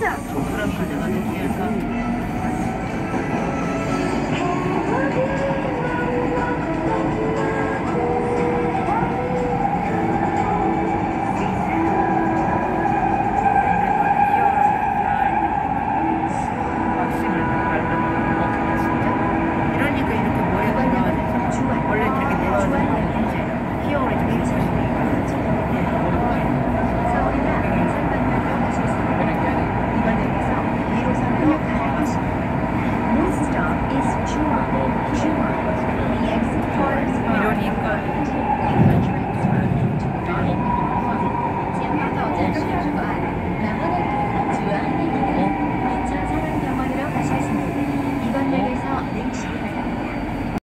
크